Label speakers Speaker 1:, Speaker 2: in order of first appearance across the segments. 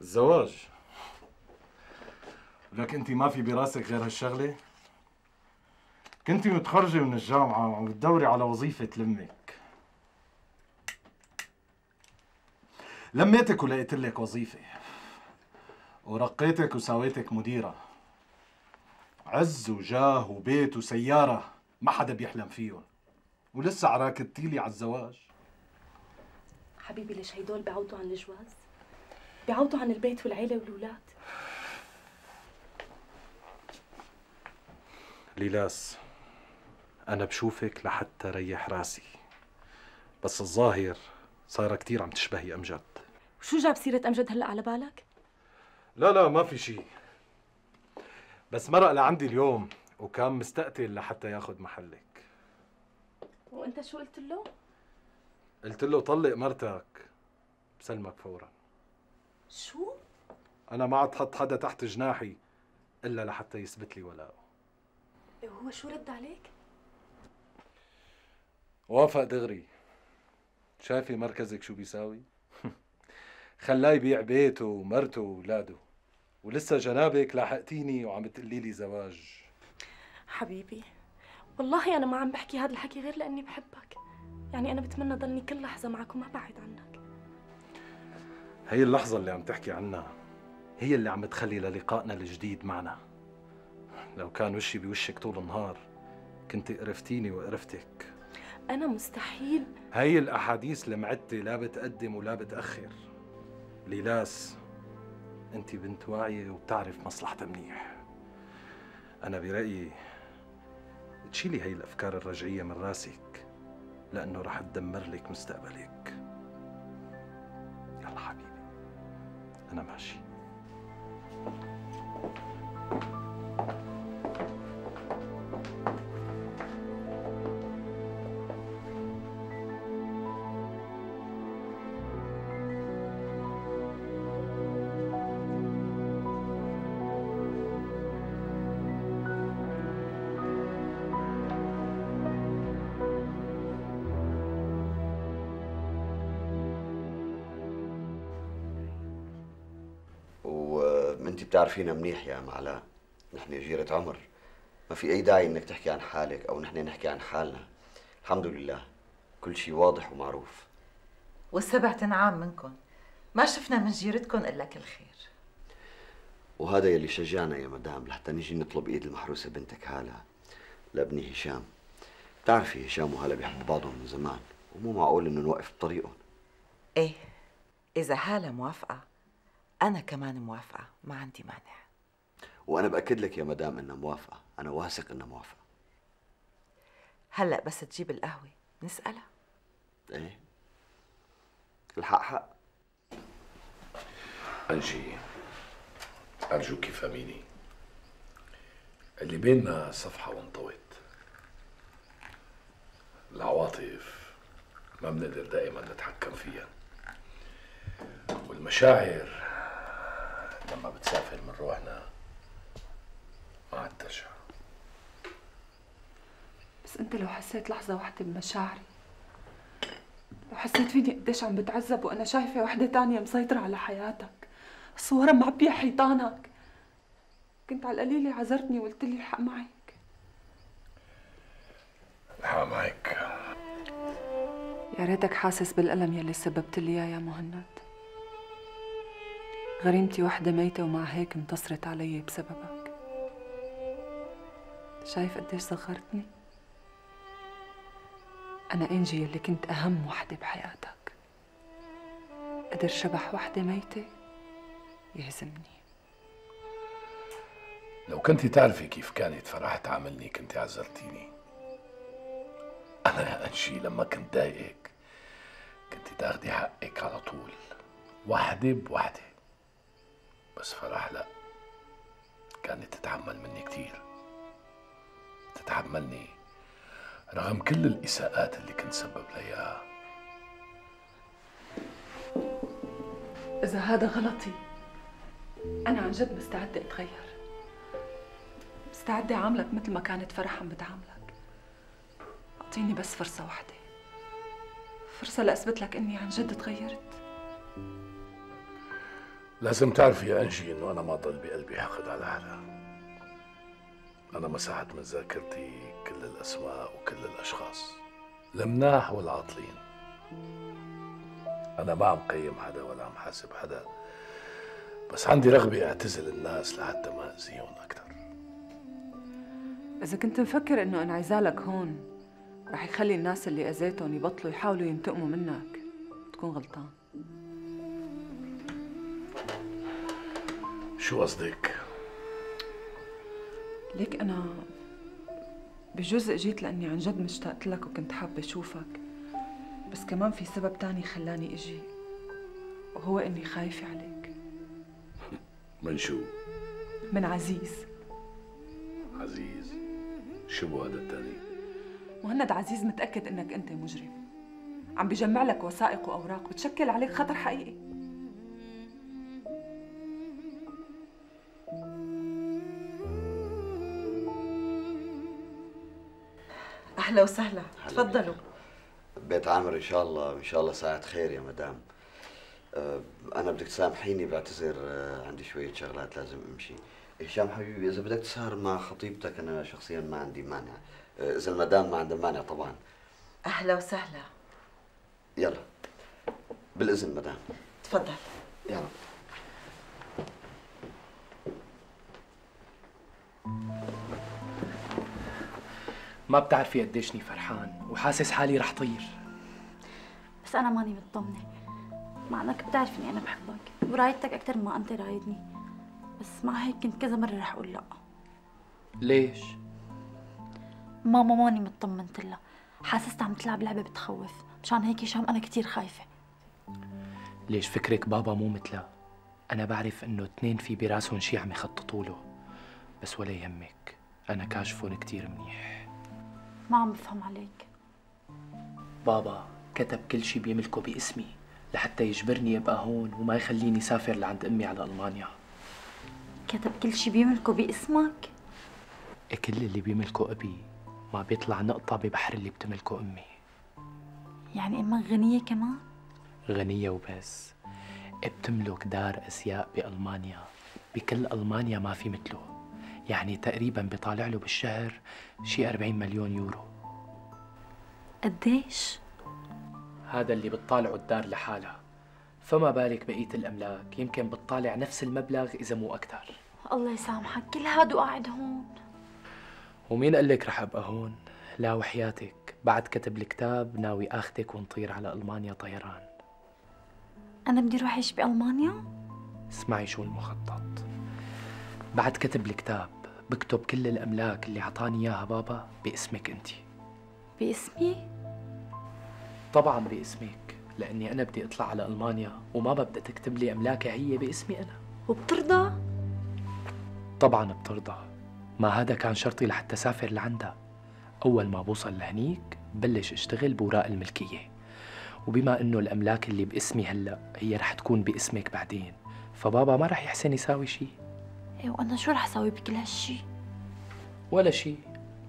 Speaker 1: الزواج لك أنت ما في براسك غير هالشغلة؟ كنت متخرجة من الجامعة وعم بتدوري على وظيفة لمك لميتك ولقيت لك وظيفة. ورقيتك وسويتك مديرة. عز وجاه وبيت وسيارة ما حدا بيحلم فيهم. ولسه عراكدتيلي على الزواج.
Speaker 2: حبيبي ليش هيدول بيعوضوا عن الجواز؟ بيعوضوا عن البيت والعيلة والولاد
Speaker 1: ليلاس أنا بشوفك لحتى ريح راسي. بس الظاهر صايرة كثير عم تشبهي أمجد.
Speaker 2: وشو جاب سيرة أمجد هلأ على بالك؟
Speaker 1: لا لا ما في شيء بس مرق لعندي اليوم وكان مستقتل لحتى ياخذ محلك
Speaker 2: وأنت شو قلت له؟
Speaker 1: قلت له طلق مرتك بسلمك فورا
Speaker 2: شو؟
Speaker 1: أنا ما عاد حط حدا تحت جناحي إلا لحتى يثبت لي ولاءه
Speaker 2: وهو شو رد عليك؟
Speaker 1: وافق دغري شايفي مركزك شو بيساوي؟ خلاه يبيع بيته ومرته واولاده ولسه جنابك لاحقتيني وعم تقولي لي زواج.
Speaker 2: حبيبي والله أنا ما عم بحكي هذا الحكي غير لأني بحبك. يعني أنا بتمنى ضلني كل لحظة معك وما بعد عنك.
Speaker 1: هي اللحظة اللي عم تحكي عنها هي اللي عم تخلي للقائنا الجديد معنا. لو كان وشي بوشك طول النهار كنت قرفتيني وقرفتك.
Speaker 2: أنا مستحيل.
Speaker 1: هي الأحاديث المعدة لا بتقدم ولا بتأخر. ليلاس أنت بنت واعية وبتعرف مصلحتها منيح. أنا برأيي تشيلي هي الأفكار الرجعية من راسك لأنه رح تدمر لك مستقبلك. يلا حبيبي أنا ماشي.
Speaker 3: وانت بتعرفينا منيح يا معلاء نحن جيرة عمر. ما في أي داعي إنك تحكي عن حالك أو نحن نحكي عن حالنا. الحمد لله. كل شيء واضح ومعروف.
Speaker 4: والسبع تنعام منكم ما شفنا من جيرتكم إلا كل خير.
Speaker 3: وهذا يلي شجعنا يا مدام لحتى نيجي نطلب إيد المحروسة بنتك هاله لابني هشام. بتعرفي هشام وهلا بيحبوا بعضهم من زمان ومو معقول إنه نوقف بطريقهم.
Speaker 4: إيه إذا هالة موافقة. أنا كمان موافقة ما عندي مانع.
Speaker 3: وأنا بأكد لك يا مدام إنها موافقة. أنا واثق إنها موافقة.
Speaker 4: هلأ بس تجيب القهوة نسألها.
Speaker 3: إيه؟ الحق حق.
Speaker 5: أنجي أرجوك فهميني اللي بيننا صفحة وانطوت العواطف ما بنقدر دائما نتحكم فيها. والمشاعر لما بتسافر من روحنا ما عاد ترجع.
Speaker 6: بس انت لو حسيت لحظة واحدة بمشاعري لو حسيت فيني قديش عم بتعذب وأنا شايفة وحدة تانية مسيطرة على حياتك صورها معبية حيطانك كنت على القليلة عذرتني وقلت لي الحق معك.
Speaker 5: الحق معك.
Speaker 6: يا ريتك حاسس بالألم يلي سببت لي إياه يا مهند. غريمتي وحدة ميتة ومع هيك انتصرت علي بسببك. شايف قديش صغرتني؟ أنا إنجي اللي كنت أهم وحدة بحياتك. قدر شبح وحدة ميتة؟ يهزمني.
Speaker 5: لو كنت تعرفي كيف كانت فرح تعاملني كنت عذرتيني أنا يا أنشي لما كنت ضايقك كنت تاخدي حقك على طول. وحدة بوحدة. بس فرح لا. كانت تتحمل مني كتير. تتحملني رغم كل الإساءات اللي كنت سبب لها
Speaker 6: إذا هذا غلطي أنا عن جد مستعدة أتغير. مستعدة أعاملك مثل ما كانت فرح عم بتعاملك. أعطيني بس فرصة واحدة. فرصة لأثبت لك إني عن جد تغيرت.
Speaker 5: لازم تعرفي يا أنجي إنه أنا ما ضل بقلبي حقد على حدا أنا مسحت من ذاكرتي كل الأسماء وكل الأشخاص المناح والعاطلين أنا ما عم قيم حدا ولا عم حاسب حدا بس عندي رغبة أعتزل الناس لحتى ما أذيهم أكثر
Speaker 6: إذا كنت مفكر إنه انعزالك هون رح يخلي الناس اللي أذيتهم يبطلوا يحاولوا ينتقموا منك تكون غلطان.
Speaker 5: شو قصدك؟
Speaker 6: ليك أنا بجزء جيت لأني عن جد مشتقت لك وكنت حابة أشوفك بس كمان في سبب تاني خلاني إجي وهو إني خايفة عليك
Speaker 5: من شو؟
Speaker 6: من عزيز
Speaker 5: عزيز شو بو هذا الثاني؟
Speaker 6: مهند عزيز متأكد إنك أنت مجرم عم بجمع لك وثائق وأوراق بتشكل عليك خطر حقيقي
Speaker 4: أهلا وسهلا. تفضلوا.
Speaker 3: بيت عامر إن شاء الله إن شاء الله ساعة خير يا مدام. أه، أنا بدك تسامحيني بعتذر أه، عندي شوية شغلات لازم أمشي. هشام حبيبي إذا بدك تسهر مع خطيبتك أنا شخصيا ما عندي مانع. أه، إذا المدام ما عندها مانع طبعا.
Speaker 4: أهلا وسهلا.
Speaker 3: يلا. بالإذن مدام.
Speaker 4: تفضل.
Speaker 3: يلا.
Speaker 7: ما بتعرفي قديشني فرحان وحاسس حالي رح طير.
Speaker 8: بس أنا ماني مطمنة مع إنك بتعرف إني أنا بحبك ورايدتك أكثر ما أنت رايدني بس مع هيك كنت كذا مرة رح أقول لأ.
Speaker 7: ليش؟
Speaker 8: ماما ماني مطمنت لها. حاسستها عم تلعب لعبة بتخوف. مشان هيك هشام أنا كتير خايفة.
Speaker 7: ليش فكرك بابا مو مثلها؟ أنا بعرف إنه اتنين في براسهم شي عم يخططوا له بس ولا يهمك. أنا كاشفهم كتير منيح.
Speaker 8: ما عم بفهم عليك.
Speaker 7: بابا كتب كل شي بيملكه باسمي لحتى يجبرني أبقى هون وما يخليني سافر لعند أمي على ألمانيا.
Speaker 8: كتب كل شي بيملكه باسمك؟
Speaker 7: كل اللي بيملكه أبي ما بيطلع نقطة ببحر اللي بتملكه أمي.
Speaker 8: يعني أمك غنية كمان؟
Speaker 7: غنية وبس. بتملك دار ازياء بألمانيا. بكل ألمانيا ما في مثله. يعني تقريبا بيطالع له بالشهر شي 40 مليون يورو.
Speaker 8: قديش؟
Speaker 7: هذا اللي بتطالعه الدار لحالها. فما بالك بقية الأملاك يمكن بتطالع نفس المبلغ إذا مو أكثر
Speaker 8: الله يسامحك كل هاد وقاعد هون.
Speaker 7: ومين قال لك رح أبقى هون؟ لا وحياتك. بعد كتب الكتاب ناوي أخذك ونطير على ألمانيا طيران.
Speaker 8: أنا بدي أروح أعيش بألمانيا؟
Speaker 7: اسمعي شو المخطط. بعد كتب الكتاب بكتب كل الأملاك اللي عطاني إياها بابا باسمك أنت.
Speaker 8: باسمي؟
Speaker 7: طبعا باسمك لأني أنا بدي أطلع على ألمانيا وما بدها تكتب لي أملاكها هي باسمي أنا.
Speaker 8: وبترضى؟
Speaker 7: طبعا بترضى. ما هذا كان شرطي لحتى سافر لعندها. أول ما بوصل لهنيك بلش أشتغل بوراق الملكية. وبما إنه الأملاك اللي باسمي هلأ هي رح تكون باسمك بعدين فبابا ما رح يحسن يساوي شيء
Speaker 8: إيه وأنا شو رح أسوي بكل هالشي؟
Speaker 7: ولا شيء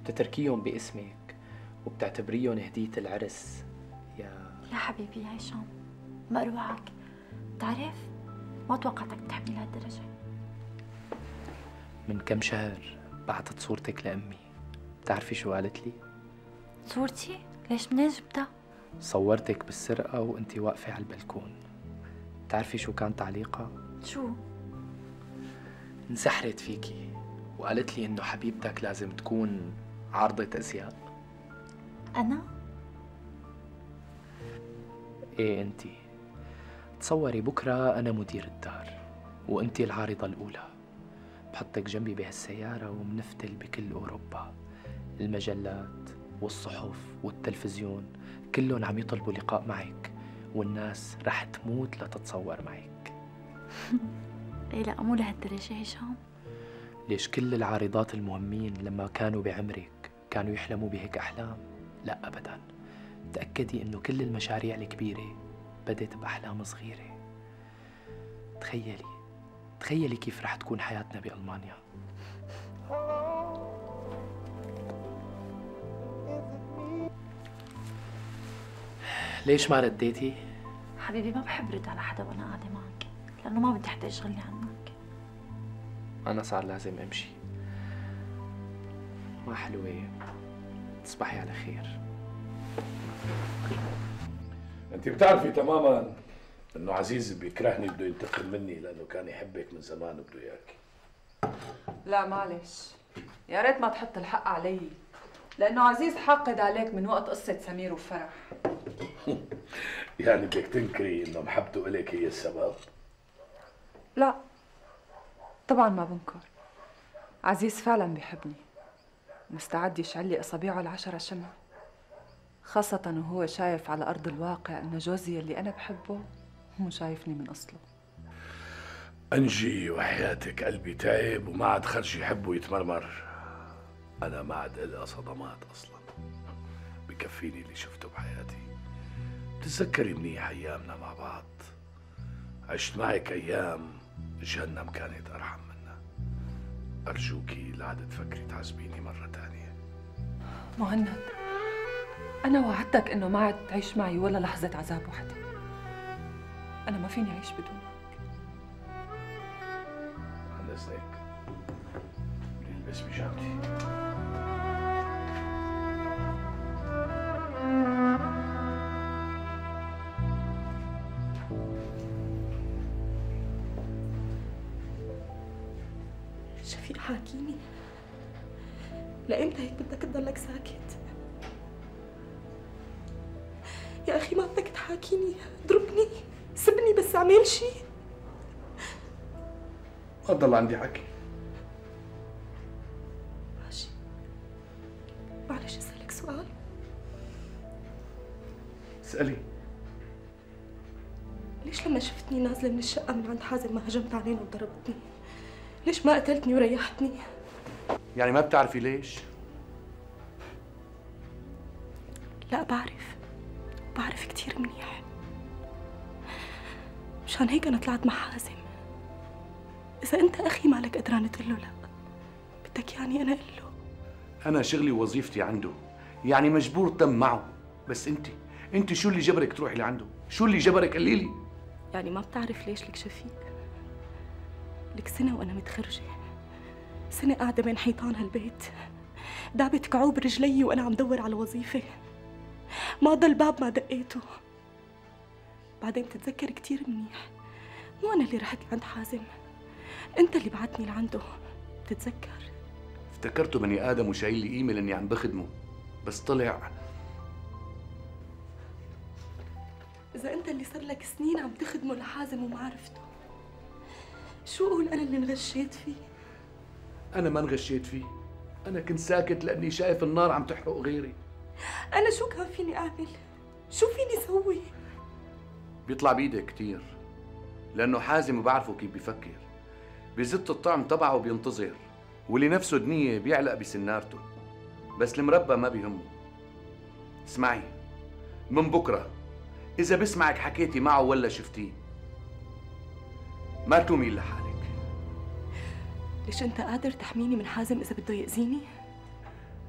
Speaker 7: بتتركيهم باسمك وبتعتبريهم هدية العرس يا
Speaker 8: يا حبيبي يا هشام مقروعك بتعرف ما توقعتك تحبني لهالدرجة
Speaker 7: من كم شهر بعثت صورتك لأمي بتعرفي شو قالت لي؟
Speaker 8: صورتي؟ ليش منين جبتها؟
Speaker 7: صورتك بالسرقة وأنتي واقفة على البلكون بتعرفي شو كان تعليقها؟
Speaker 8: شو؟
Speaker 7: انسحرت فيكي وقالت لي إنه حبيبتك لازم تكون عارضة أزياء.
Speaker 8: أنا؟
Speaker 7: إيه انتي تصوري بكرة أنا مدير الدار وانتي العارضة الأولى. بحطك جنبي بهالسيارة ومنفتل بكل أوروبا. المجلات والصحف والتلفزيون كلهم عم يطلبوا لقاء معك والناس رح تموت لتتصور معك.
Speaker 8: إيه لا مو لهالدرجة هشام
Speaker 7: ليش كل العارضات المهمين لما كانوا بعمرك كانوا يحلموا بهيك أحلام؟ لا أبدا. تأكدي إنه كل المشاريع الكبيرة بدت بأحلام صغيرة. تخيلي تخيلي كيف رح تكون حياتنا بألمانيا. ليش ما رديتي؟
Speaker 8: حبيبي ما بحب رد على حدا وأنا قاعدة معك لأنه ما بدي حدا يشغلني عنك.
Speaker 7: أنا صار لازم أمشي. ما حلوة. تصبحي على خير.
Speaker 5: أنت بتعرفي تماما إنه عزيز بيكرهني بده ينتقم مني لأنه كان يحبك من زمان وبده إياك.
Speaker 6: لا معلش. يا ريت ما تحط الحق علي. لأنه عزيز حاقد عليك من وقت قصة سمير وفرح.
Speaker 5: يعني بدك تنكري إنه محبته إلك هي السبب؟
Speaker 6: لا. طبعا ما بنكر. عزيز فعلا بيحبني. مستعد يشعل لي اصابيعه العشرة شمع خاصة وهو شايف على أرض الواقع إنه جوزي اللي أنا بحبه مو شايفني من أصله.
Speaker 5: أنجي وحياتك قلبي تعب وما عاد خرج يحب ويتمرمر أنا ما عاد إلها صدمات أصلا. بكفيني اللي شفته بحياتي. بتتذكري منيح أيامنا مع بعض؟ عشت معك أيام جهنم كانت أرحم منا. ارجوكي لا عاد تفكري تعذبيني مرة تانية.
Speaker 6: مهند أنا وعدتك إنه ما عاد تعيش معي ولا لحظة عذاب وحدة. أنا ما فيني أعيش بدونك.
Speaker 5: عن إذنك البس بيجامتي.
Speaker 2: ما
Speaker 5: ضل عندي حكي.
Speaker 2: ماشي. معلش أسألك سؤال.
Speaker 5: اسألي.
Speaker 2: ليش لما شفتني نازلة من الشقة من عند حازم ما هجمت علينا وضربتني؟ ليش ما قتلتني وريحتني؟
Speaker 5: يعني ما بتعرفي ليش؟
Speaker 2: لا بعرف. بعرف كتير منيح. مشان هيك أنا طلعت مع حازم. إذا أنت أخي مالك قدران تقول له؟ لا. بدك يعني أنا أقول له؟
Speaker 9: أنا شغلي ووظيفتي عنده. يعني مجبور تم معه. بس أنت أنت شو اللي جبرك تروحي لعنده؟ شو اللي جبرك؟ قولي لي؟
Speaker 2: يعني ما بتعرف ليش لك شفيق؟ لك سنة وأنا متخرجة. سنة قاعدة بين حيطان هالبيت. دعبت كعوب رجلي وأنا عم دور على وظيفة ما ضل باب ما دقيته. بعدين بتتذكر كتير منيح. مو أنا اللي رحت لعند حازم. أنت اللي بعتني لعنده. بتتذكر؟
Speaker 9: افتكرته بني آدم وشايل لي إيميل إني عم بخدمه بس طلع.
Speaker 2: إذا أنت اللي صار لك سنين عم تخدمه لحازم وما عرفته شو أقول أنا اللي انغشيت فيه؟
Speaker 9: أنا ما انغشيت فيه. أنا كنت ساكت لأني شايف النار عم تحرق غيري.
Speaker 2: أنا شو كان فيني أعمل؟ شو فيني سوي
Speaker 9: بيطلع بإيدك كتير لأنه حازم بعرفه كيف بيفكر بيزت الطعم تبعه وبينتظر واللي نفسه دنية بيعلق بسنارته. بس المربى ما بيهمه. اسمعي من بكرة إذا بسمعك حكيتي معه ولا شفتيه. ما تومي لحالك
Speaker 2: ليش أنت قادر تحميني من حازم إذا بده يأذيني؟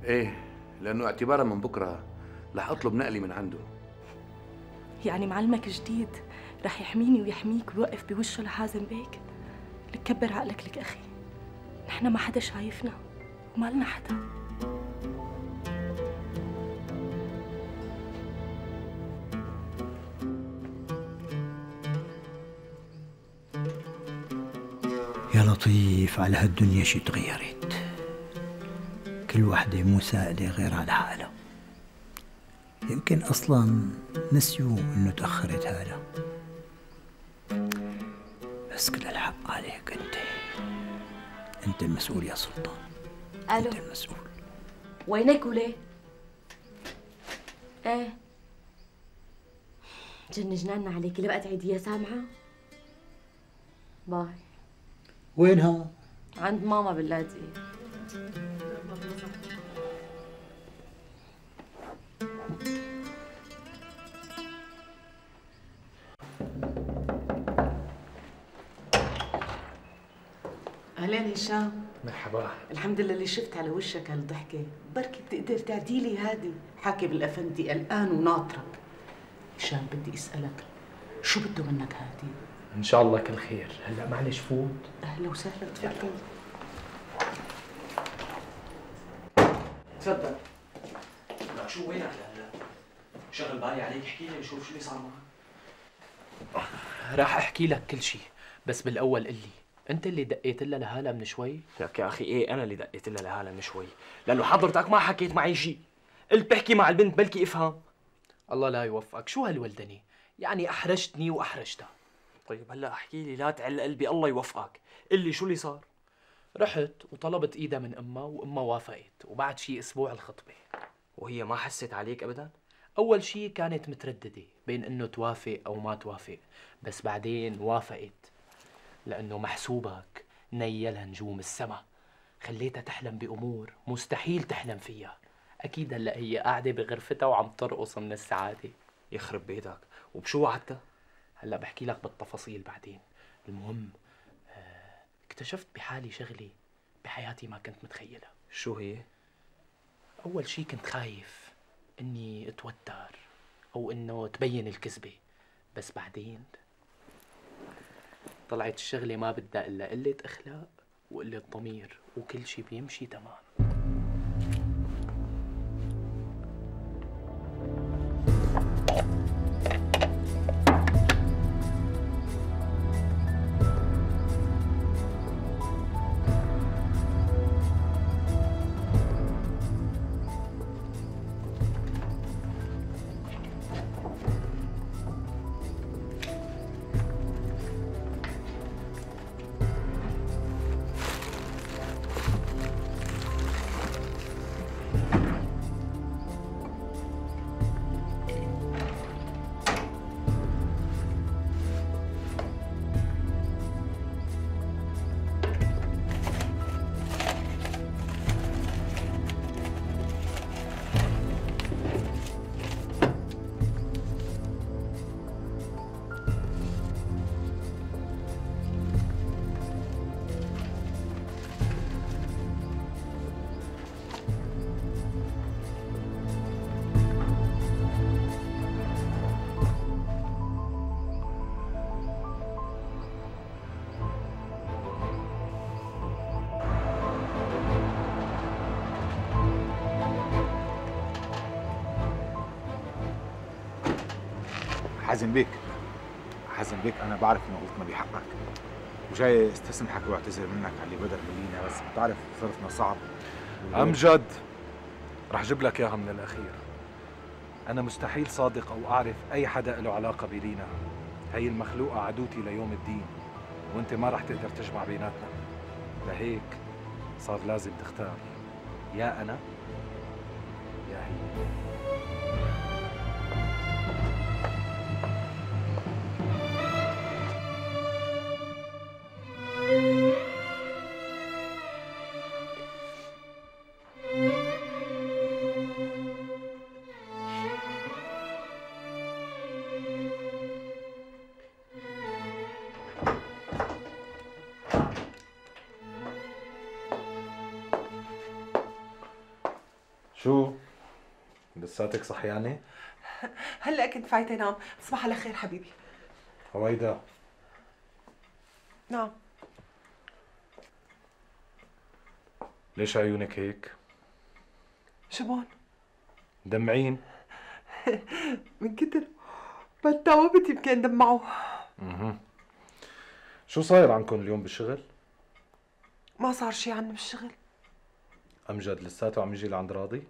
Speaker 9: إيه لأنه اعتبارا من بكرة رح أطلب نقلي من عنده.
Speaker 2: يعني معلمك جديد رح يحميني ويحميك ويوقف بوشه لحازم بيك؟ لك كبر عقلك لك أخي. نحن ما حدا شايفنا وما لنا حدا.
Speaker 10: يا لطيف على هالدنيا شي تغيرت. كل وحدة مو سائلة غير على حالها. يمكن أصلا نسيوا إنه تأخرت هالها. عليك أنت. أنت المسؤول يا سلطان.
Speaker 8: ألو.
Speaker 10: أنت المسؤول.
Speaker 8: وينك وليه؟ إيه؟ جن جنانا عليكي لبقى تعيديها سامعة؟ باي.
Speaker 10: وينها؟
Speaker 8: عند ماما باللاذقية
Speaker 11: اهلين هشام
Speaker 7: مرحبا.
Speaker 11: الحمد لله اللي شفت على وشك هالضحكة. بركي بتقدر تعديلي هادي. حاكي بالأفندي قلقان وناطرك هشام بدي أسألك شو بده منك هادي؟
Speaker 7: إن شاء الله كل خير. هلأ معلش فوت.
Speaker 11: أهلا وسهلا تفضل.
Speaker 7: تفضل. لك شو وينك هلأ شغل بالي عليك. احكي لي شوف شو اللي صار معك. راح أحكي لك كل شيء بس بالأول قل لي. أنت اللي دقيت لها لهالة من شوي؟
Speaker 12: لك يا أخي إيه أنا اللي دقيت لها لهالة من شوي. لأنه حضرتك ما حكيت معي شيء. قلت بحكي مع البنت بلكي افهم.
Speaker 7: الله لا يوفقك. شو هالولدني؟ يعني أحرجتني وأحرجتها.
Speaker 12: طيب هلا احكي لي. لا تعل قلبي الله يوفقك. قل لي شو اللي صار؟
Speaker 7: رحت وطلبت إيدها من أمها وأمها وافقت وبعد شي أسبوع الخطبة.
Speaker 12: وهي ما حست عليك ابدا؟
Speaker 7: أول شي كانت مترددة بين إنه توافق أو ما توافق. بس بعدين وافقت. لأنه محسوبك نيلها نجوم السما. خليتها تحلم بأمور مستحيل تحلم فيها. أكيد هلأ هي قاعدة بغرفتها وعم ترقص من السعادة.
Speaker 12: يخرب بيتك. وبشو وعدتها؟
Speaker 7: هلأ بحكي لك بالتفاصيل بعدين. المهم آه، اكتشفت بحالي شغلي بحياتي ما كنت متخيلها.
Speaker 12: شو هي؟
Speaker 7: أول شي كنت خايف إني أتوتر أو إنه تبين الكذبة. بس بعدين طلعت الشغلة ما بدها إلا قلة أخلاق وقلة ضمير وكل شي بيمشي تمام.
Speaker 13: حازم بيك. حازم بيك أنا بعرف اني غلطنا بحقك وجاي استسمحك واعتذر منك على اللي بدر منينا بس بتعرف ظرفنا صعب.
Speaker 1: امجد رح جيب لك إياها من الأخير. أنا مستحيل صادق أو أعرف أي حدا له علاقة بلينا. هي المخلوقة عدوتي ليوم الدين وأنت ما رح تقدر تجمع بيناتنا. لهيك صار لازم تختار. يا أنا يا هي. لساتك صحيانه
Speaker 6: هلا كنت فايتة نام تصبح على خير حبيبي.
Speaker 1: هويدا
Speaker 6: نعم.
Speaker 1: ليش عيونك هيك؟
Speaker 6: شو بون؟
Speaker 1: دمعين.
Speaker 6: من كتر ما التوابت يمكن دمعوا
Speaker 1: أها شو صاير عنكم اليوم بالشغل؟
Speaker 6: ما صار شي عنا بالشغل.
Speaker 1: أمجد لساته عم يجي لعند راضي؟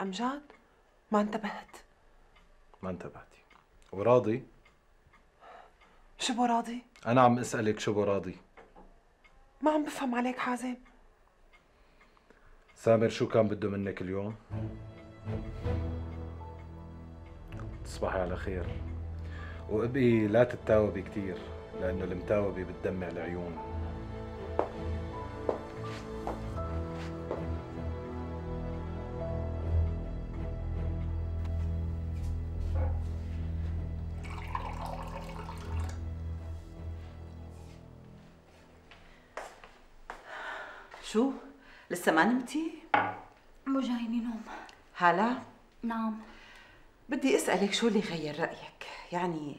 Speaker 6: امجاد ما انتبهت.
Speaker 1: ما انتبهتي وراضي؟
Speaker 6: شو راضي؟
Speaker 1: أنا عم أسألك شو راضي.
Speaker 6: ما عم بفهم عليك حازم.
Speaker 1: سامر شو كان بده منك اليوم؟ تصبحي على خير. وابقي لا تتاوبي كتير لأنه المتاوبة بتدمع العيون.
Speaker 4: لسه ما نمتي؟
Speaker 8: مو جايني نوم
Speaker 4: هلا؟
Speaker 8: نعم.
Speaker 4: بدي أسألك شو اللي غير رأيك؟ يعني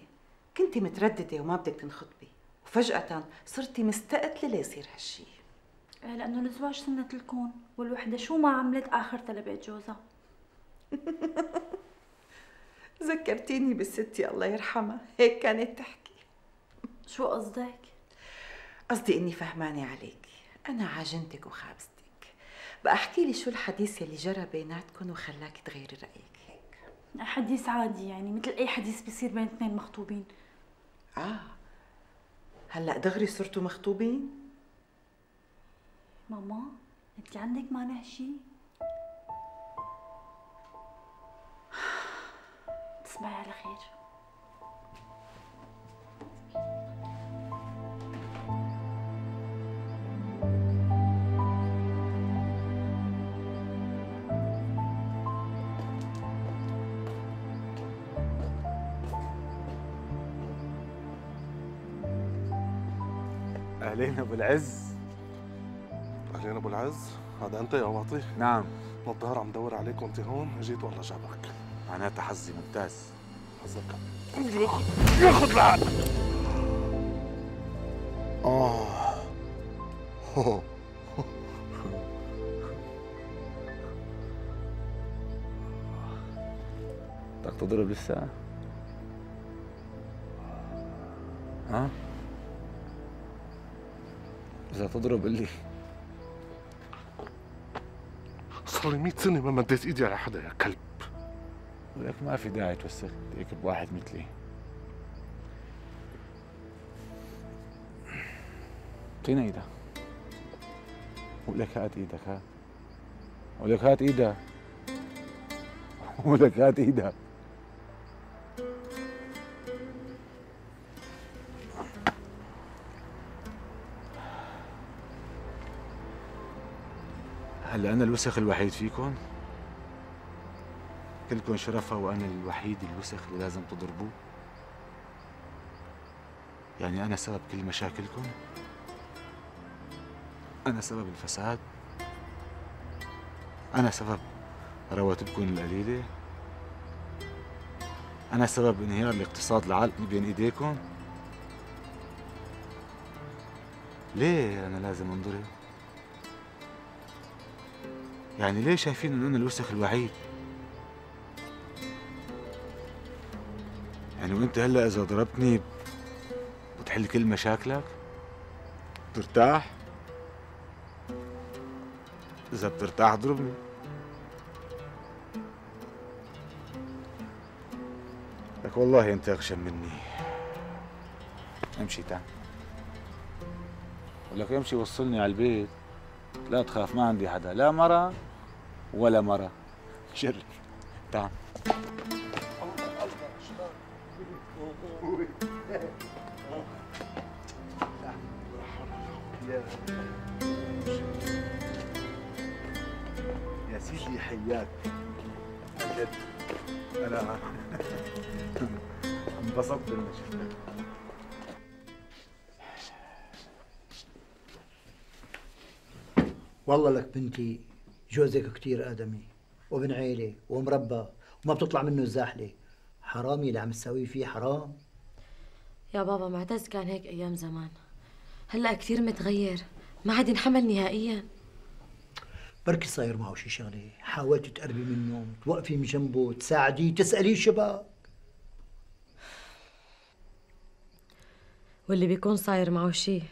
Speaker 4: كنتي مترددة وما بدك تنخطبي وفجأة صرتي مستقتلة ليصير هالشي؟
Speaker 8: إيه، لأنه الزواج سنة الكون والوحدة شو ما عملت آخر طلبت جوزها.
Speaker 4: ذكرتيني بستي الله يرحمها هيك كانت تحكي.
Speaker 8: شو قصدك؟
Speaker 4: قصدي إني فهمانة عليك أنا عاجنتك وخابستك. بقى احكي لي شو الحديث يلي جرى بيناتكم وخلاك تغيري رأيك؟ هيك
Speaker 8: حديث عادي يعني مثل أي حديث بيصير بين اثنين مخطوبين.
Speaker 4: آه. هلأ دغري صرتوا مخطوبين؟
Speaker 8: ماما انت عندك مانع شي؟ تصبحي على خير.
Speaker 13: اهلين أبو العز.
Speaker 14: اهلين أبو العز. هذا أنت يا واطي
Speaker 13: نعم.
Speaker 14: من الظهر عم دور عليك وأنت هون. جيت والله جابك
Speaker 13: معناتها حظي ممتاز.
Speaker 14: حظك. ياخذ لعن آه.
Speaker 13: بدك تضرب لسه تضرب قل لي
Speaker 14: صار لي 100 سنة ما مديت إيدي على حدا يا كلب.
Speaker 13: ولك ما في داعي توسخ. ايديك بواحد مثلي. اعطينا إيدك. ولك هات إيدك هات ولك هات إيدك. ولك هات إيدك. هلا أنا الوسخ الوحيد فيكم. كلكم شرفة وأنا الوحيد الوسخ اللي لازم تضربوه. يعني أنا سبب كل مشاكلكم. أنا سبب الفساد. أنا سبب رواتبكم القليلة. أنا سبب انهيار الاقتصاد العالمي بين إيديكم. ليه أنا لازم أنضرب؟ يعني ليه شايفين انه أنا الوسخ الوحيد؟ يعني وأنت هلأ إذا ضربتني بتحل كل مشاكلك؟ بترتاح؟ إذا بترتاح ضربني لك والله أنت اغشم مني. امشي تعال ولك امشي وصلني على البيت. لا تخاف ما عندي حدا. لا مرة. ولا مرة. شرف تعال
Speaker 15: يا سيدي حياك. جد أنا انبسطت لما شفتك.
Speaker 10: والله لك بنتي جوزك كتير آدمي وابن عيلة ومربى وما بتطلع منه الزاحلة حرامي اللي عم تساويه فيه حرام.
Speaker 16: يا بابا معتز كان هيك أيام زمان. هلأ كثير متغير ما عاد ينحمل نهائيا.
Speaker 10: بركي صاير معه شي شغلة. حاولت تقربي منه توقفي من جنبه تساعديه تسأليه شبك
Speaker 16: واللي بيكون صاير معه شيء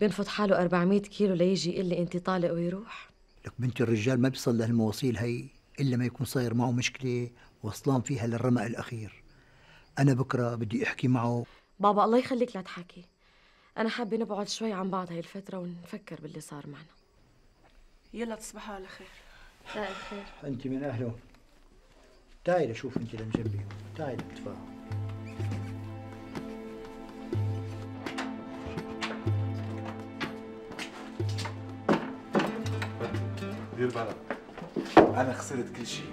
Speaker 16: بينفض حاله 400 كيلو ليجي يقول لي أنت طالق ويروح.
Speaker 10: لك بنتي الرجال ما بيصل لهالمواصيل هي إلا ما يكون صاير معه مشكلة وصلان فيها للرمق الأخير. أنا بكرة بدي أحكي معه.
Speaker 16: بابا الله يخليك لا تحكي. أنا حابة نبعد شوي عن بعض هاي الفترة ونفكر باللي صار معنا.
Speaker 6: يلا تصبحوا على خير.
Speaker 16: لا الخير
Speaker 10: أنت من أهله. تعي لشوف أنت لمجنبي تعي نتفاهم
Speaker 14: دير بالك.
Speaker 13: أنا خسرت كل شيء.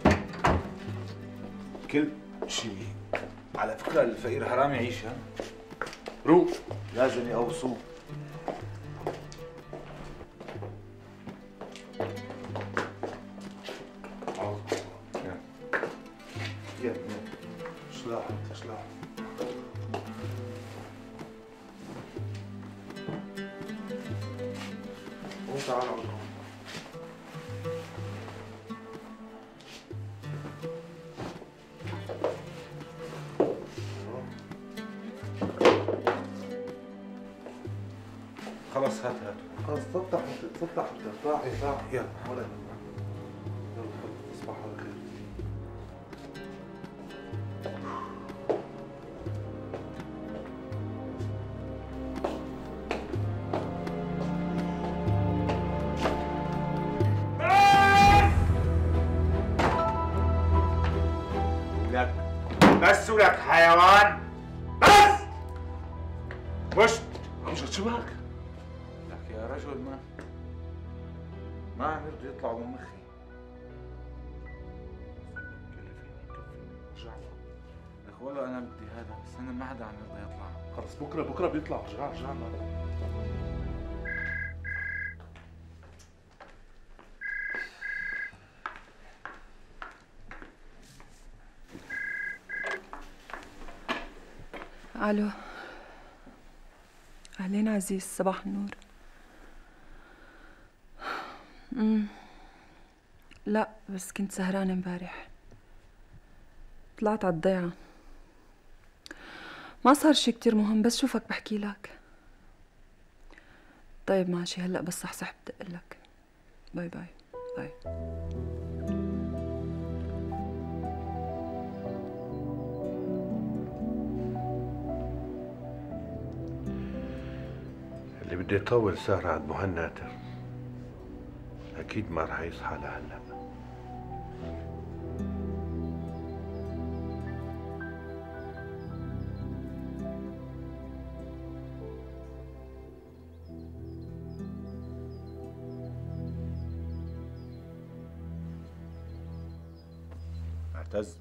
Speaker 13: كل شيء. على فكرة الفقير حرام يعيش ها؟ روح لازم يقوصوه. مش
Speaker 14: امجد شو بك؟
Speaker 13: لك يا رجل ما ما عم يرضوا يطلعوا من مخي. لك والله أنا بدي هذا بس أنا ما حدا عم يرضى يطلع.
Speaker 14: خلص بكره بكرة بيطلع. رجع رجع
Speaker 6: ألو. اهلين عزيز صباح النور. امم لا بس كنت سهرانة امبارح. طلعت على الضيعة. ما صار شي كتير مهم بس شوفك بحكي لك. طيب ماشي هلأ بس صحصح بدق لك. Bye bye. Bye.
Speaker 14: اللي بده يطول سهرة عند مهند أكيد ما رح يصحى لهلا.
Speaker 13: معتز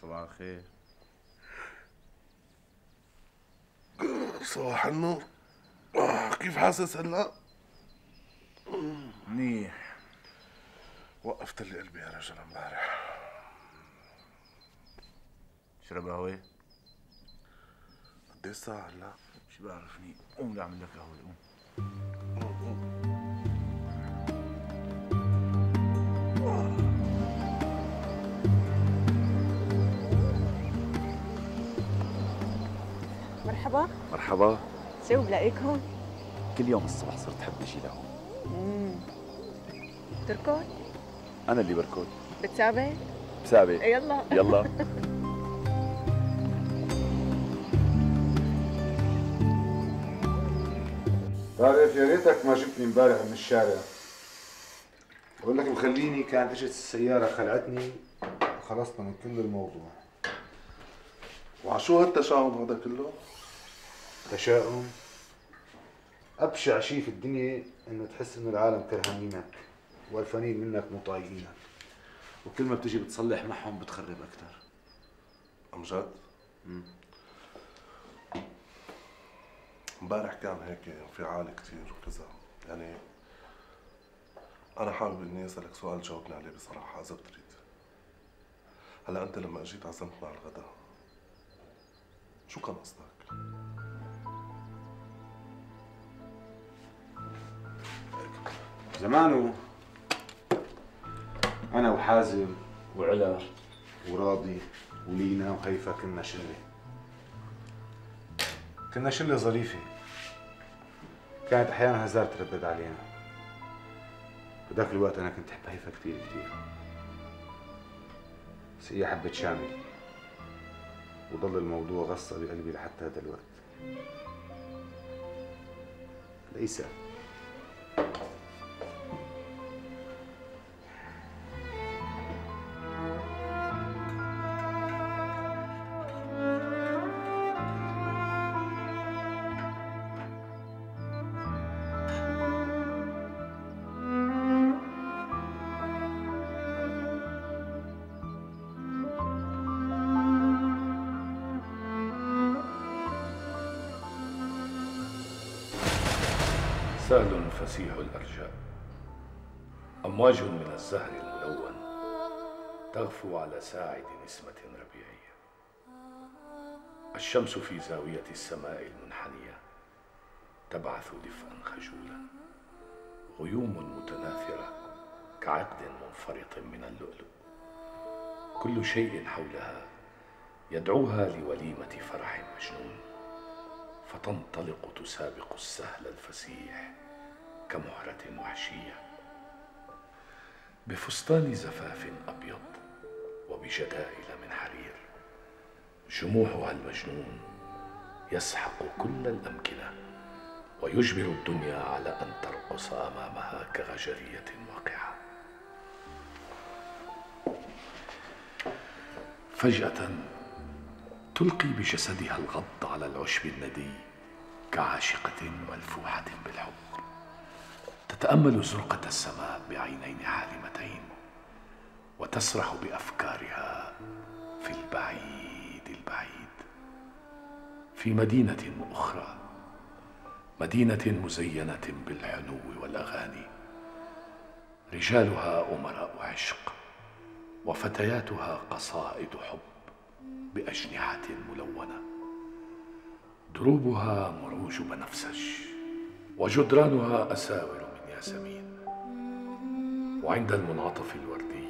Speaker 13: صباح الخير.
Speaker 14: صباح النور. آه، كيف حاسس هلا؟
Speaker 13: منيح.
Speaker 14: وقفت لي قلبي يا رجل امبارح.
Speaker 13: شرب قهوة؟
Speaker 14: قديش ساعة هلا؟
Speaker 13: شو بعرفني؟ قوم لأعمل لك قهوة قوم.
Speaker 17: مرحبا
Speaker 18: مرحبا
Speaker 17: شو بلاقيك هون؟
Speaker 18: كل يوم الصبح صرت حب أجي لهون
Speaker 17: مم. تركض؟
Speaker 18: أنا اللي بركض
Speaker 17: بتسابق؟
Speaker 18: بسابق
Speaker 17: يلا
Speaker 18: يلا
Speaker 13: تعرف يا ريتك ما جبتني امبارح من الشارع بقول لك مخليني كان إجت السيارة خلعتني وخلصنا من كل الموضوع
Speaker 14: وعشو هالتشاؤم هذا كله؟
Speaker 13: تشاؤم. أبشع شيء في الدنيا إنه تحس إنه العالم كرهانينك والفانين منك مو طايقينك وكل ما بتجي بتصلح معهم بتخرب أكثر
Speaker 14: امجد؟ امبارح كان هيك انفعال كثير وكذا. يعني أنا حابب إني أسألك سؤال جاوبني عليه بصراحة إذا بتريد. هلأ أنت لما إجيت عزمتنا على الغداء شو كان قصدك؟
Speaker 13: زمانه. أنا وحازم وعلا. وراضي ولينا وهيفا كنا شلة. كنا شلة ظريفة. كانت أحيانا هزار تردد علينا. بذاك الوقت أنا كنت أحب هيفا كثير كثير بس هي حبت شامل. وضل الموضوع غصة بقلبي لحتى هذا الوقت. ليس.
Speaker 5: أمواج من الزهر الملون تغفو على ساعد نسمة ربيعية. الشمس في زاوية السماء المنحنية تبعث دفئا خجولا. غيوم متناثرة كعقد منفرط من اللؤلؤ. كل شيء حولها يدعوها لوليمة فرح مجنون فتنطلق تسابق السهل الفسيح كمهرة وحشية. بفستان زفاف أبيض وبجدائل من حرير. جموحها المجنون يسحق كل الأمكنة ويجبر الدنيا على أن ترقص أمامها كغجرية واقعة. فجأة تلقي بجسدها الغض على العشب الندي كعاشقة ملفوحة بالحب. تتأمل زرقة السماء بعينين حالمتين وتسرح بأفكارها في البعيد البعيد. في مدينة أخرى مدينة مزينة بالحنو والأغاني رجالها أمراء عشق وفتياتها قصائد حب بأجنحة ملونة. دروبها مروج بنفسج وجدرانها أساور من ياسمين وعند المنعطف الوردي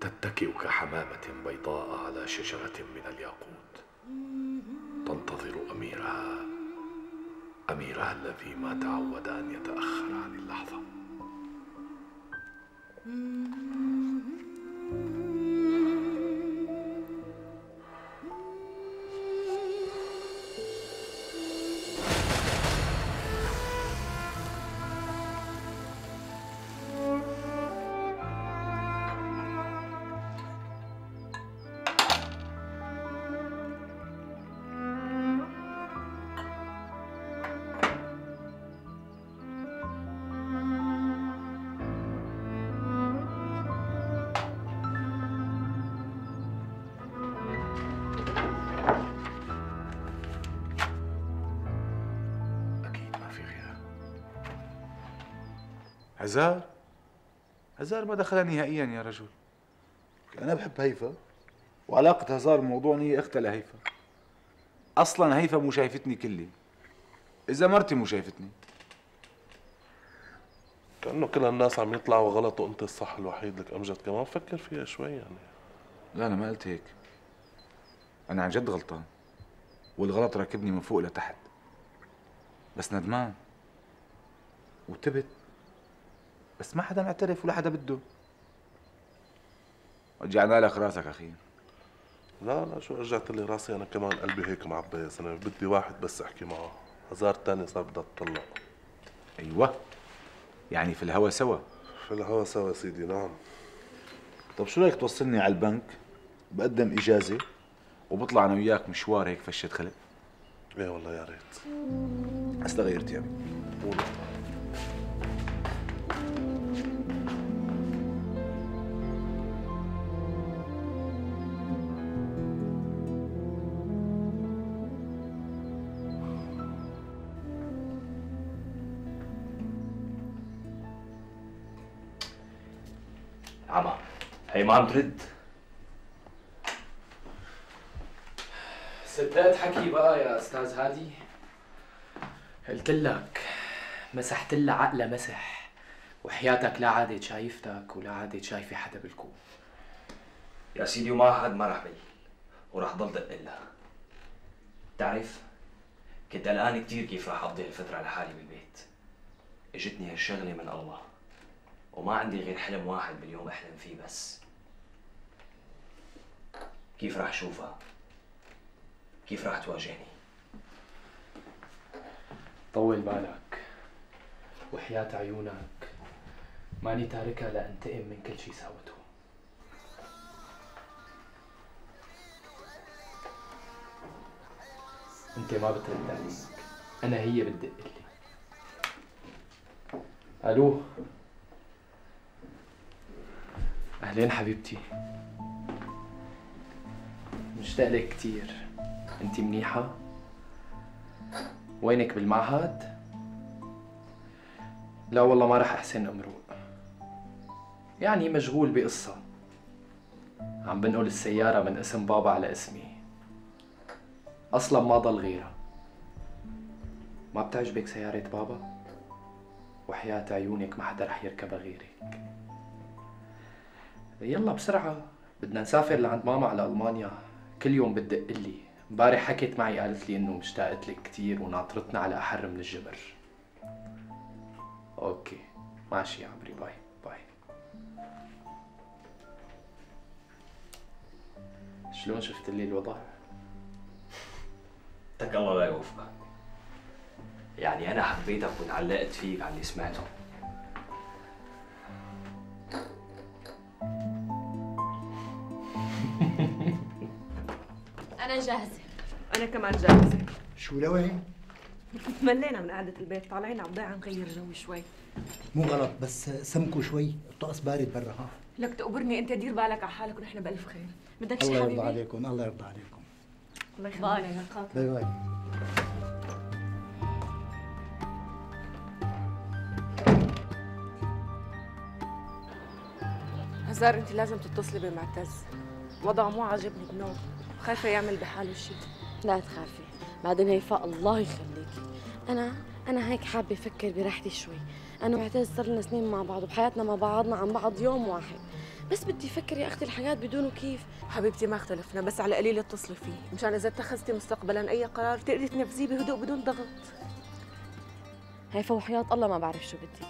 Speaker 5: تتكئ كحمامة بيضاء على شجرة من الياقوت. تنتظر أميرها. أميرها الذي ما تعود أن يتأخر عن اللحظة.
Speaker 13: هزار هزار ما دخلها نهائيا يا رجل. أنا بحب هيفا وعلاقة هزار بموضوع هي اختها لهيفا أصلا هيفا مو شايفتني كلي. إذا مرتي مو شايفتني.
Speaker 14: كأنه كل الناس عم يطلعوا غلط وأنت الصح الوحيد. لك أمجد كمان فكر فيها شوي يعني.
Speaker 13: لا أنا ما قلت هيك. أنا عن جد غلطان والغلط راكبني من فوق لتحت. بس ندمان. وتبت. بس ما حدا معترف ولا حدا بده. رجعنا لك راسك أخي.
Speaker 14: لا لا شو رجعت لي راسي؟ أنا كمان قلبي هيك معبيس. أنا بدي واحد بس أحكي معه. هزار تاني صار بدها تطلق
Speaker 13: أيوه. يعني في الهوا سوا.
Speaker 14: في الهوا سوا سيدي نعم.
Speaker 13: طب شو رأيك توصلني على البنك؟ بقدم إجازة وبطلع أنا وياك مشوار هيك فشة خلق.
Speaker 14: إيه والله يا ريت.
Speaker 13: هسه غيرت يا
Speaker 12: ما عم ترد
Speaker 7: صدقت حكي بقى يا أستاذ هادي. قلت لك مسحت لها عقلها مسح وحياتك لا عادت شايفتك ولا عادت شايفة حدا بالكون.
Speaker 12: يا سيدي وما حد ما رح بل وراح ضل دق لها بتعرف كنت قلقان كتير كيف راح أقضي الفترة لحالي بالبيت. إجتني هالشغلة من الله وما عندي غير حلم واحد باليوم أحلم فيه بس. كيف راح اشوفها كيف راح تواجهني؟
Speaker 7: طول بالك وحياة عيونك. ماني تاركها لانتقم من كل شي ساوته. انت ما بترد عليك. أنا هي بتدق لي. ألو؟ أهلين حبيبتي. مشتاق لك كتير. انت منيحة؟ وينك بالمعهد؟ لا والله ما رح أحسن امرق يعني مشغول بقصة. عم بنقل السيارة من اسم بابا على اسمي. أصلا ما ضل غيرها. ما بتعجبك سيارة بابا؟ وحياة عيونك ما حدا رح يركبها غيرك. يلا بسرعة. بدنا نسافر لعند ماما على ألمانيا. كل يوم بتدق لي امبارح حكت معي قالت لي إنه مشتاقت لك كثير وناطرتنا على أحر من الجبر. أوكي. ماشي يا عمري. bye. bye. شلون شفت لي الوضع؟
Speaker 12: اتك الله لا يوفقك. يعني أنا حبيتك وتعلقت فيك على اللي سمعته.
Speaker 16: أنا جاهزة.
Speaker 17: أنا كمان جاهزة.
Speaker 19: شو لوي؟
Speaker 17: ملينا من قعدة البيت طالعين على الضيعه نغير جو شوي.
Speaker 19: مو غلط بس سمكوا شوي الطقس بارد برا ها.
Speaker 17: لك تقبرني أنت دير بالك على حالك ونحن بألف خير. بدك
Speaker 19: الله
Speaker 17: شي
Speaker 19: يرضى
Speaker 17: حبيبي؟
Speaker 19: عليكم الله يرضى عليكم.
Speaker 17: الله يخليك.
Speaker 19: bye bye.
Speaker 17: هزار أنت لازم تتصلي بمعتز. وضعه مو عاجبني بنوب. خايفة يعمل بحاله شيء
Speaker 16: لا تخافي بعدين هيفاء الله يخليكي أنا أنا هيك حابة أفكر براحتي شوي. أنا ومعتز صار لنا سنين مع بعض وبحياتنا مع بعضنا عن بعض يوم واحد. بس بدي أفكر يا أختي الحياة بدونه كيف
Speaker 17: حبيبتي ما اختلفنا بس على قليل اتصلي فيه. مشان إذا اتخذتي مستقبلا أي قرار تقدري تنفذيه بهدوء بدون ضغط.
Speaker 16: هيفا وحياة الله ما بعرف شو بدي.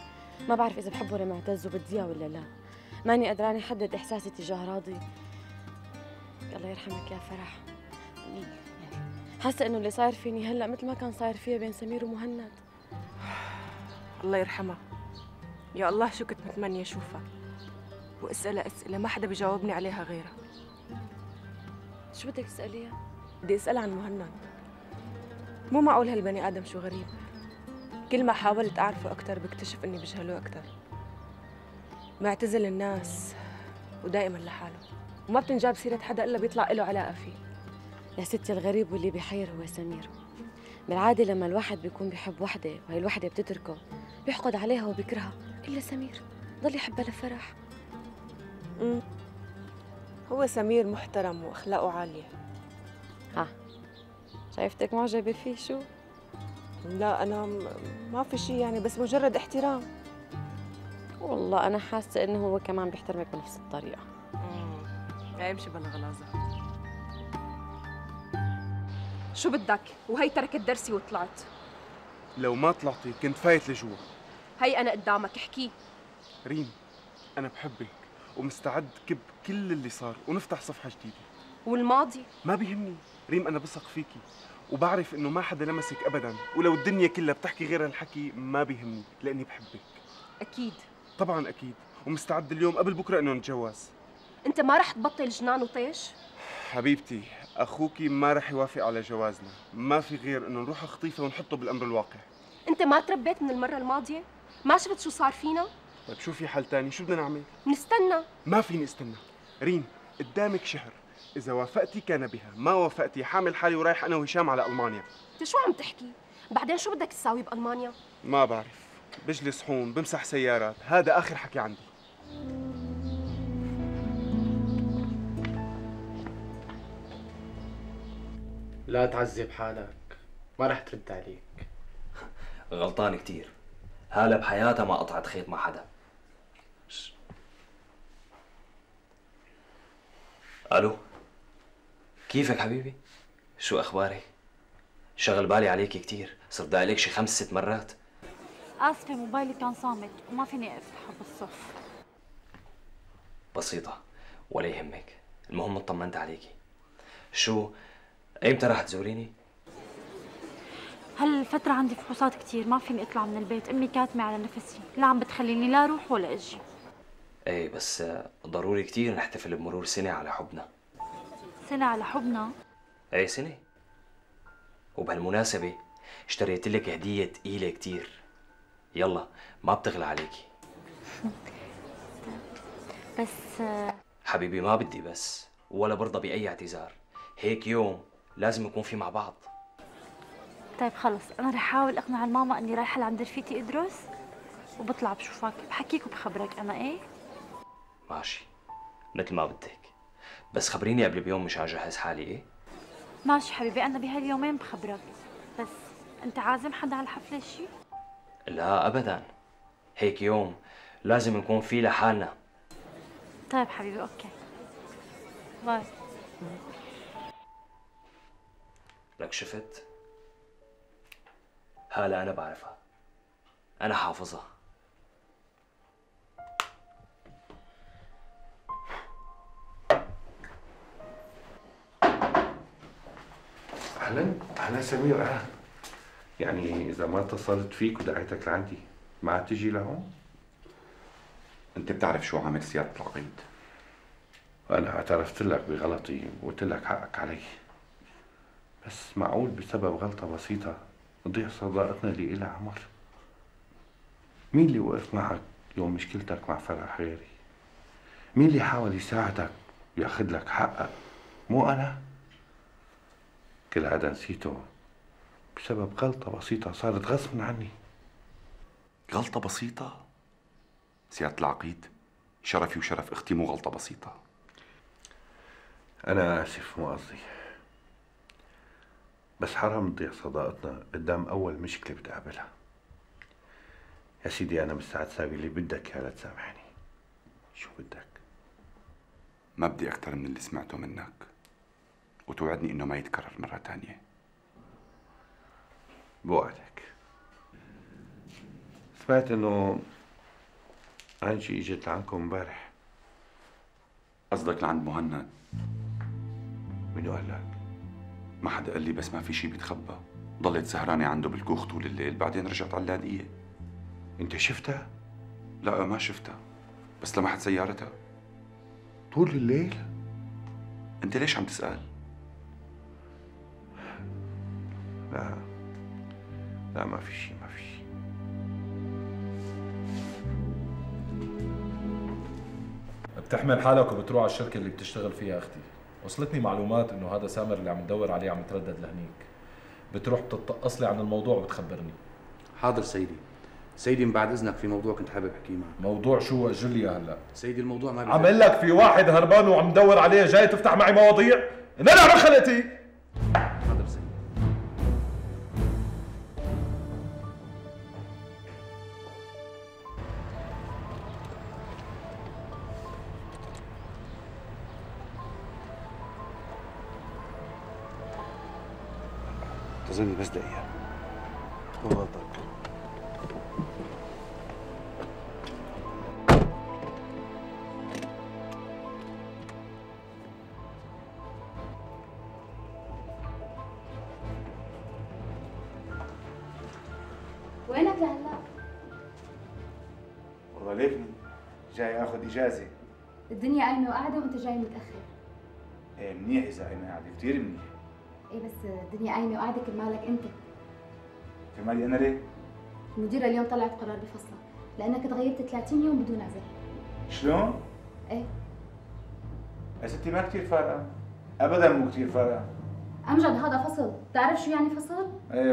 Speaker 16: ما بعرف إذا بحبه لمعتز وبديها ولا لا. ماني قدراني أحدد إحساسي تجاه راضي. الله يرحمك يا فرح. حاسة إنه اللي صاير فيني هلأ مثل ما كان صاير فيها بين سمير ومهند.
Speaker 17: الله يرحمها. يا الله شو كنت متمنية أشوفها. وأسألها أسئلة ما حدا بيجاوبني عليها غيرها.
Speaker 16: شو بدك تسأليها؟
Speaker 17: بدي أسألها عن مهند. مو معقول هالبني آدم شو غريب. كل ما حاولت أعرفه أكتر بكتشف إني بجهله أكتر. معتزل الناس ودائما لحاله. وما بتنجاب سيرة حدا إلا بيطلع له علاقة فيه.
Speaker 16: يا ستي الغريب واللي بيحير هو سمير. بالعادة لما الواحد بيكون بيحب وحدة وهي الوحدة بتتركه بيحقد عليها وبيكرهها إلا سمير. ضل يحبها لفرح
Speaker 17: امم هو سمير محترم وأخلاقه عالية.
Speaker 16: ها؟ شايفتك معجبة فيه شو؟
Speaker 17: لا أنا ما في شيء يعني بس مجرد احترام.
Speaker 16: والله أنا حاسة إنه هو كمان بيحترمك بنفس الطريقة.
Speaker 17: لا يمشي بلا غلاظة
Speaker 20: شو بدك؟ وهي تركت درسي وطلعت.
Speaker 21: لو ما طلعتي كنت فايت لجوا.
Speaker 20: هي أنا قدامك احكي.
Speaker 21: ريم أنا بحبك ومستعد كب كل اللي صار ونفتح صفحة جديدة.
Speaker 20: والماضي؟
Speaker 21: ما بيهمني. ريم أنا بثق فيكي وبعرف إنه ما حدا لمسك أبدا. ولو الدنيا كلها بتحكي غير هالحكي ما بيهمني لأني بحبك.
Speaker 20: أكيد.
Speaker 21: طبعا أكيد. ومستعد اليوم قبل بكرة إنه نتجوز.
Speaker 20: أنت ما رح تبطل جنان وطيش؟
Speaker 21: حبيبتي أخوكي ما رح يوافق على جوازنا. ما في غير إنه نروح خطيفة ونحطه بالأمر الواقع.
Speaker 20: أنت ما تربيت من المرة الماضية؟ ما شفت شو صار فينا؟
Speaker 21: طيب شو في حل تاني؟ شو بدنا نعمل؟
Speaker 20: نستنى.
Speaker 21: ما فيني استنى. ريم قدامك شهر. إذا وافقتي كان بها ما وافقتي حامل حالي ورايح أنا وهشام على ألمانيا.
Speaker 20: أنت شو عم تحكي؟ بعدين شو بدك تساوي بألمانيا؟
Speaker 21: ما بعرف. بجلس حون بمسح سيارات. هذا آخر حكي عندي.
Speaker 7: لا تعذب حالك. ما رح ترد عليك.
Speaker 12: غلطان كتير. هالة بحياتها ما قطعت خيط مع حدا. ش- ألو؟ كيفك حبيبي؟ شو أخبارك؟ شغل بالي عليك كتير. صرت دايلك شي خمس ست مرات.
Speaker 8: آسفة موبايلي كان صامت. وما فيني أفتحه بالصف
Speaker 12: بسيطة. ولا يهمك. المهم اطمنت عليكي. شو ايمتى راح تزوريني؟
Speaker 8: هالفترة عندي فحوصات كتير ما فيني أطلع من البيت أمي كاتمة على نفسي. لا عم بتخليني لا أروح ولا أجي.
Speaker 12: إيه بس ضروري كتير نحتفل بمرور سنة على حبنا.
Speaker 8: سنة على حبنا؟
Speaker 12: إيه سنة. وبهالمناسبة اشتريت لك هدية تقيلة كتير. يلا ما بتغلى عليكي
Speaker 8: بس
Speaker 12: حبيبي ما بدي بس ولا برضى بأي اعتذار. هيك يوم لازم نكون في مع بعض.
Speaker 8: طيب خلص أنا رح أحاول أقنع الماما إني رايحة لعند رفيقتي إدرس وبطلع بشوفك بحكيك وبخبرك أنا إيه؟
Speaker 12: ماشي مثل ما بدك. بس خبريني قبل بيوم مش أجهز حالي إيه؟
Speaker 8: ماشي حبيبي أنا بهاليومين بخبرك. بس أنت عازم حدا على الحفلة شي؟
Speaker 12: لا ابدا. هيك يوم لازم نكون فيه لحالنا.
Speaker 8: طيب حبيبي okay. bye.
Speaker 12: لك شفت؟ هلا أنا بعرفها. أنا حافظها.
Speaker 22: أهلا. أهلا سمير أهلا. يعني إذا ما اتصلت فيك ودعيتك لعندي ما عاد تجي لهون؟
Speaker 18: أنت بتعرف شو عامل سيادة العقيد.
Speaker 22: أنا اعترفت لك بغلطي وقلت لك حقك علي. بس معقول بسبب غلطة بسيطة تضيع صداقتنا اللي إلها عمر. مين اللي وقف معك يوم مشكلتك مع فرح غيري؟ مين اللي حاول يساعدك وياخذ لك حقك؟ مو أنا. كل هذا نسيته. بسبب غلطة بسيطة صارت غصب عني.
Speaker 18: غلطة بسيطة؟ سيادة العقيد شرفي وشرف أختي مو غلطة بسيطة.
Speaker 22: أنا آسف مو قصدي. بس حرام تضيع صداقتنا قدام أول مشكلة بتقابلها. يا سيدي أنا مستعد ساوي اللي بدك يا لا تسامحني. شو بدك؟
Speaker 18: ما بدي أكتر من اللي سمعته منك. وتوعدني إنه ما يتكرر مرة تانية.
Speaker 22: بوعدك. سمعت إنه أنجي إجت لعندكم امبارح.
Speaker 18: قصدك لعند مهند؟
Speaker 22: منو قال لك؟
Speaker 18: ما حدا قال لي بس ما في شي بيتخبى ضلت سهرانة عنده بالكوخ طول الليل بعدين رجعت على اللاذقية
Speaker 22: انت شفتها؟
Speaker 18: لا ما شفتها بس لمحت سيارتها
Speaker 22: طول الليل؟
Speaker 18: انت ليش عم تسأل؟
Speaker 22: لا لا ما في شيء ما في شيء
Speaker 1: بتحمل حالك وبتروح على الشركة اللي بتشتغل فيها أختي وصلتني معلومات إنه هذا سامر اللي عم ندور عليه عم يتردد لهنيك. بتروح بتتقص لي عن الموضوع وبتخبرني.
Speaker 9: حاضر سيدي. سيدي من بعد إذنك في موضوع كنت حابب أحكيه معك.
Speaker 1: موضوع شو أجل لي هلا؟
Speaker 9: سيدي الموضوع ما
Speaker 1: عم أقول لك في واحد هربان وعم ندور عليه جاي تفتح معي مواضيع؟ أنا عم خلقتي
Speaker 14: بس دقيقة. غلطك
Speaker 23: وينك لهلا؟
Speaker 13: والله ليكني جاي آخذ إجازة.
Speaker 23: الدنيا قايمة وقاعدة وأنت جاي متأخر.
Speaker 13: إيه منيح إذا قايمة قاعدة كثير منيح.
Speaker 23: الدنيا قايمة وقاعدة كرمالك أنت
Speaker 13: في مالي أنا ليه؟
Speaker 23: المديرة اليوم طلعت قرار بفصلك لأنك تغيبت 30 يوم بدون عذر
Speaker 13: شلون؟
Speaker 23: إيه
Speaker 13: يا ستي ما كثير فارقة ابدا مو كثير فارقة
Speaker 23: أمجد هذا فصل، بتعرف شو يعني فصل؟
Speaker 13: إيه